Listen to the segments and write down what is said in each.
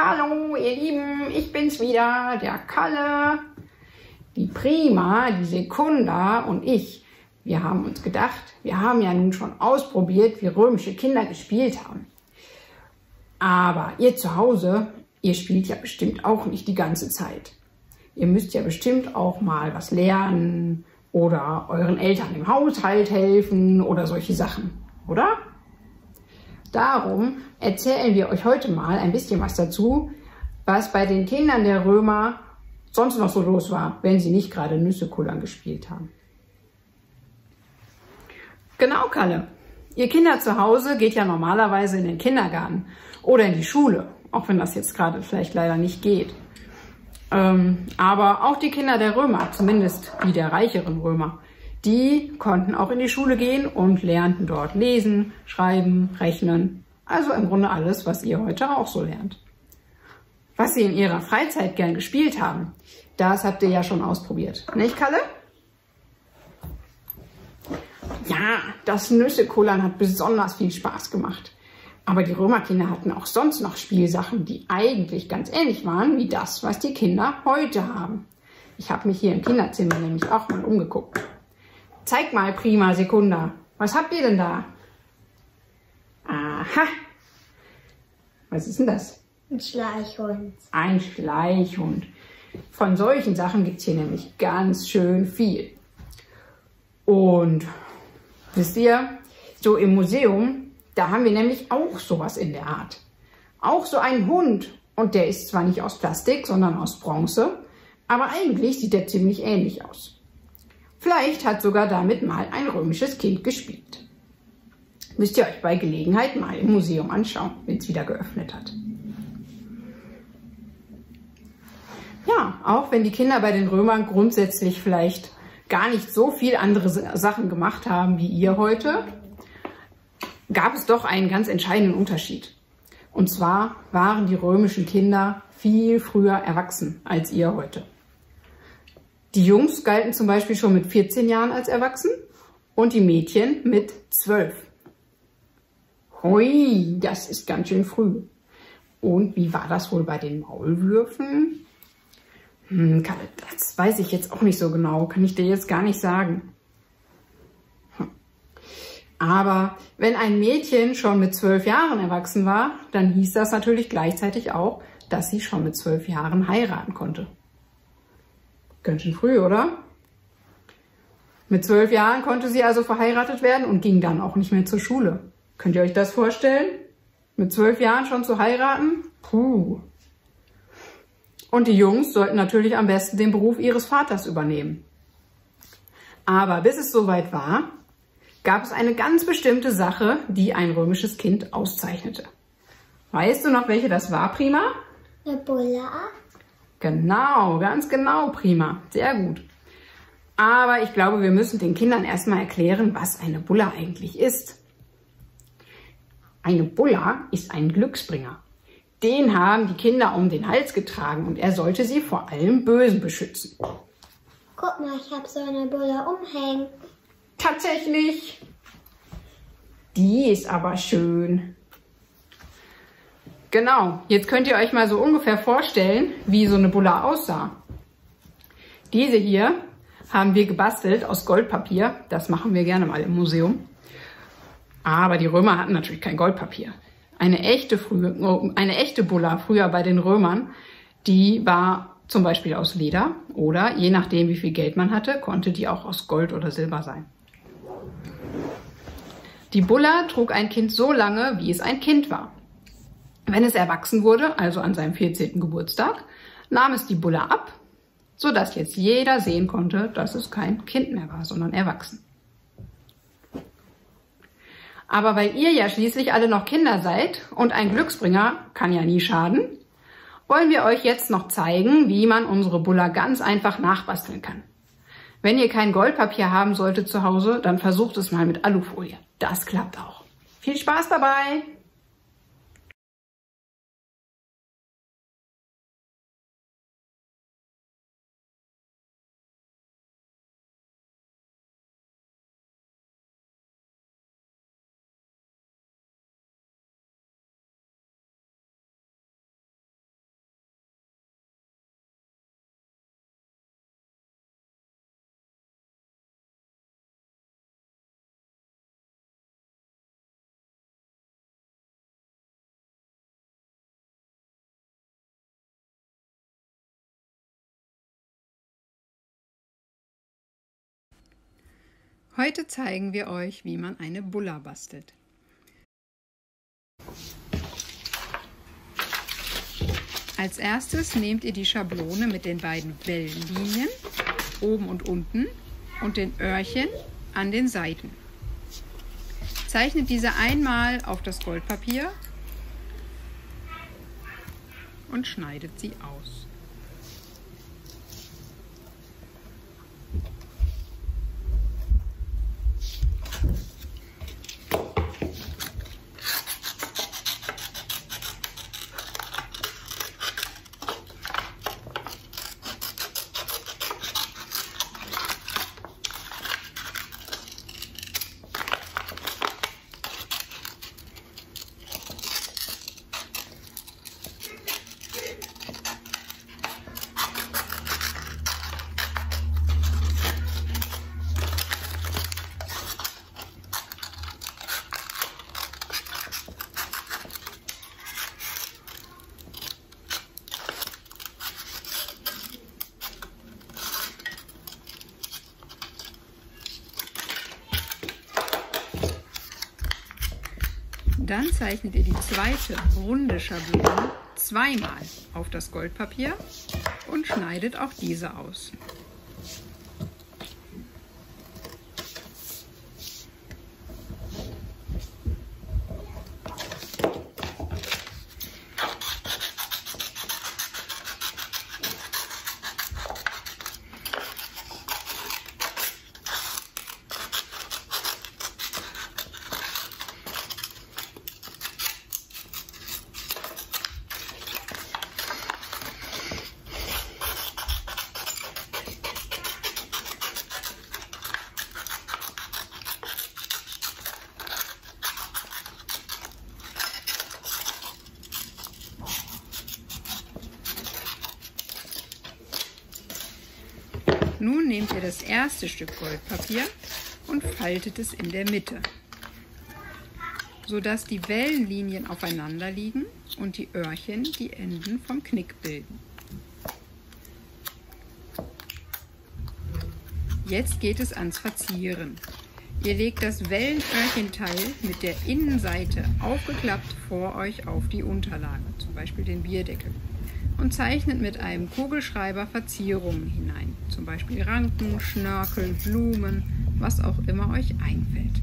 Hallo, ihr Lieben, ich bin's wieder, der Kalle. Die Prima, die Sekunda und ich, wir haben uns gedacht, wir haben ja nun schon ausprobiert, wie römische Kinder gespielt haben. Aber ihr zu Hause, ihr spielt ja bestimmt auch nicht die ganze Zeit. Ihr müsst ja bestimmt auch mal was lernen oder euren Eltern im Haushalt helfen oder solche Sachen, oder? Darum erzählen wir euch heute mal ein bisschen was dazu, was bei den Kindern der Römer sonst noch so los war, wenn sie nicht gerade Nüssekullern gespielt haben. Genau, Kalle. Ihr Kinder zu Hause geht ja normalerweise in den Kindergarten oder in die Schule, auch wenn das jetzt gerade vielleicht leider nicht geht. Ähm, aber auch die Kinder der Römer, zumindest die der reicheren Römer, die konnten auch in die Schule gehen und lernten dort lesen, schreiben, rechnen. Also im Grunde alles, was ihr heute auch so lernt. Was sie in ihrer Freizeit gern gespielt haben, das habt ihr ja schon ausprobiert. Nicht, Kalle? Ja, das Nüssekullern hat besonders viel Spaß gemacht. Aber die Römerkinder hatten auch sonst noch Spielsachen, die eigentlich ganz ähnlich waren wie das, was die Kinder heute haben. Ich habe mich hier im Kinderzimmer nämlich auch mal umgeguckt. Zeig mal, prima Sekunda. Was habt ihr denn da? Aha. Was ist denn das? Ein Schleichhund. Ein Schleichhund. Von solchen Sachen gibt es hier nämlich ganz schön viel. Und wisst ihr, so im Museum, da haben wir nämlich auch sowas in der Art. Auch so einen Hund. Und der ist zwar nicht aus Plastik, sondern aus Bronze, aber eigentlich sieht der ziemlich ähnlich aus. Vielleicht hat sogar damit mal ein römisches Kind gespielt. Müsst ihr euch bei Gelegenheit mal im Museum anschauen, wenn es wieder geöffnet hat. Ja, auch wenn die Kinder bei den Römern grundsätzlich vielleicht gar nicht so viel andere Sachen gemacht haben wie ihr heute, gab es doch einen ganz entscheidenden Unterschied. Und zwar waren die römischen Kinder viel früher erwachsen als ihr heute. Die Jungs galten zum Beispiel schon mit 14 Jahren als erwachsen und die Mädchen mit 12. Hui, das ist ganz schön früh. Und wie war das wohl bei den Maulwürfen? Hm, das weiß ich jetzt auch nicht so genau, kann ich dir jetzt gar nicht sagen. Hm. Aber wenn ein Mädchen schon mit zwölf Jahren erwachsen war, dann hieß das natürlich gleichzeitig auch, dass sie schon mit zwölf Jahren heiraten konnte. Ganz schön früh, oder? Mit zwölf Jahren konnte sie also verheiratet werden und ging dann auch nicht mehr zur Schule. Könnt ihr euch das vorstellen? Mit zwölf Jahren schon zu heiraten? Puh. Und die Jungs sollten natürlich am besten den Beruf ihres Vaters übernehmen. Aber bis es soweit war, gab es eine ganz bestimmte Sache, die ein römisches Kind auszeichnete. Weißt du noch, welche das war, Prima? Bulla. Genau, ganz genau, prima. Sehr gut. Aber ich glaube, wir müssen den Kindern erstmal erklären, was eine Bulla eigentlich ist. Eine Bulla ist ein Glücksbringer. Den haben die Kinder um den Hals getragen und er sollte sie vor allem Bösen beschützen. Guck mal, ich habe so eine Bulla umhängen. Tatsächlich. Die ist aber schön. Genau, jetzt könnt ihr euch mal so ungefähr vorstellen, wie so eine Bulla aussah. Diese hier haben wir gebastelt aus Goldpapier. Das machen wir gerne mal im Museum. Aber die Römer hatten natürlich kein Goldpapier. Eine echte, frühe, eine echte Bulla früher bei den Römern, die war zum Beispiel aus Leder oder je nachdem, wie viel Geld man hatte, konnte die auch aus Gold oder Silber sein. Die Bulla trug ein Kind so lange, wie es ein Kind war. Wenn es erwachsen wurde, also an seinem 14. Geburtstag, nahm es die Bulle ab, sodass jetzt jeder sehen konnte, dass es kein Kind mehr war, sondern erwachsen. Aber weil ihr ja schließlich alle noch Kinder seid und ein Glücksbringer kann ja nie schaden, wollen wir euch jetzt noch zeigen, wie man unsere Bulla ganz einfach nachbasteln kann. Wenn ihr kein Goldpapier haben solltet zu Hause, dann versucht es mal mit Alufolie. Das klappt auch. Viel Spaß dabei! Heute zeigen wir euch, wie man eine Bulla bastelt. Als erstes nehmt ihr die Schablone mit den beiden Wellenlinien oben und unten und den Öhrchen an den Seiten. Zeichnet diese einmal auf das Goldpapier und schneidet sie aus. Dann zeichnet ihr die zweite runde Schablone zweimal auf das Goldpapier und schneidet auch diese aus. Nun nehmt ihr das erste Stück Goldpapier und faltet es in der Mitte, sodass die Wellenlinien aufeinander liegen und die Öhrchen die Enden vom Knick bilden. Jetzt geht es ans Verzieren. Ihr legt das Wellenöhrchenteil mit der Innenseite aufgeklappt vor euch auf die Unterlage, zum Beispiel den Bierdeckel und zeichnet mit einem Kugelschreiber Verzierungen hinein, zum Beispiel Ranken, Schnörkel, Blumen, was auch immer euch einfällt.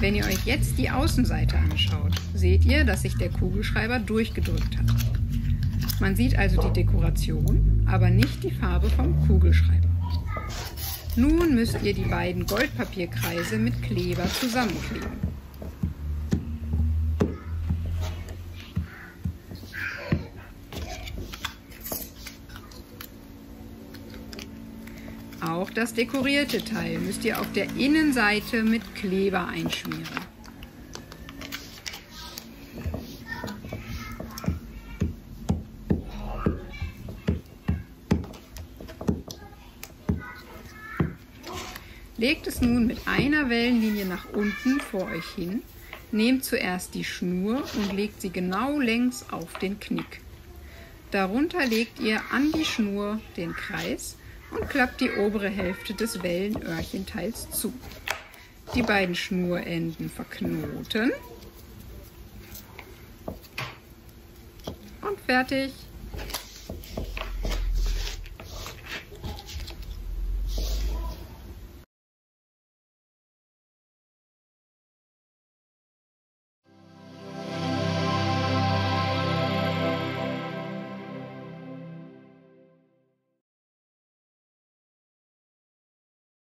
Wenn ihr euch jetzt die Außenseite anschaut, seht ihr, dass sich der Kugelschreiber durchgedrückt hat. Man sieht also die Dekoration, aber nicht die Farbe vom Kugelschreiber. Nun müsst ihr die beiden Goldpapierkreise mit Kleber zusammenkleben. Auch das dekorierte Teil müsst ihr auf der Innenseite mit Kleber einschmieren. Legt es nun mit einer Wellenlinie nach unten vor euch hin, nehmt zuerst die Schnur und legt sie genau längs auf den Knick. Darunter legt ihr an die Schnur den Kreis und klappt die obere Hälfte des Wellenöhrchenteils zu. Die beiden Schnurenden verknoten und fertig.